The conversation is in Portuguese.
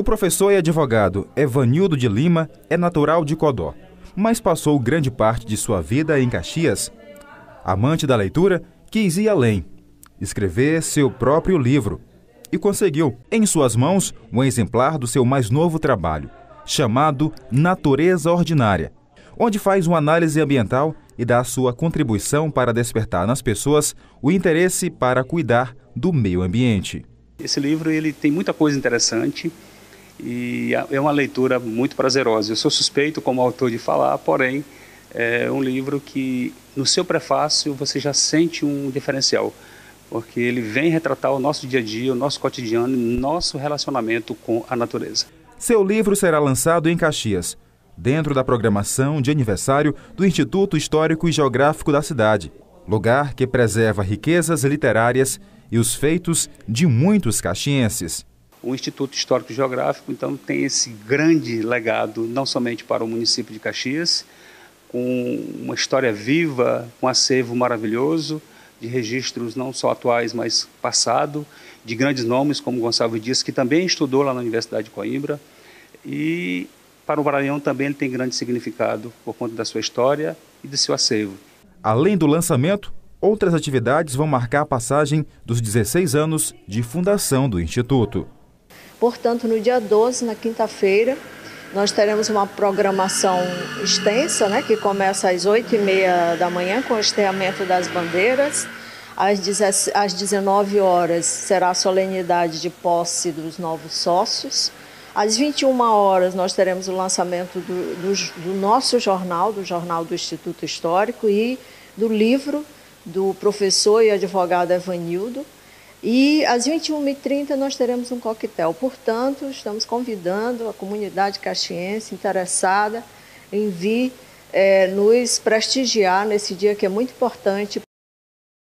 O professor e advogado Evanildo de Lima é natural de Codó, mas passou grande parte de sua vida em Caxias. Amante da leitura, quis ir além, escrever seu próprio livro e conseguiu em suas mãos um exemplar do seu mais novo trabalho, chamado Natureza Ordinária, onde faz uma análise ambiental e dá sua contribuição para despertar nas pessoas o interesse para cuidar do meio ambiente. Esse livro ele tem muita coisa interessante e é uma leitura muito prazerosa. Eu sou suspeito como autor de falar, porém é um livro que no seu prefácio você já sente um diferencial, porque ele vem retratar o nosso dia a dia, o nosso cotidiano, nosso relacionamento com a natureza. Seu livro será lançado em Caxias, dentro da programação de aniversário do Instituto Histórico e Geográfico da cidade, lugar que preserva riquezas literárias e os feitos de muitos caxienses o Instituto Histórico Geográfico, então, tem esse grande legado, não somente para o município de Caxias, com uma história viva, um acervo maravilhoso, de registros não só atuais, mas passado, de grandes nomes como Gonçalves Dias, que também estudou lá na Universidade de Coimbra, e para o Maranhão também ele tem grande significado por conta da sua história e do seu acervo. Além do lançamento, outras atividades vão marcar a passagem dos 16 anos de fundação do Instituto. Portanto, no dia 12, na quinta-feira, nós teremos uma programação extensa, né, que começa às 8h30 da manhã com o esteamento das bandeiras. Às 19 horas será a solenidade de posse dos novos sócios. Às 21 horas nós teremos o lançamento do, do, do nosso jornal, do Jornal do Instituto Histórico e do livro do professor e advogado Evanildo, e às 21h30 nós teremos um coquetel. Portanto, estamos convidando a comunidade caxiense interessada em vir é, nos prestigiar nesse dia que é muito importante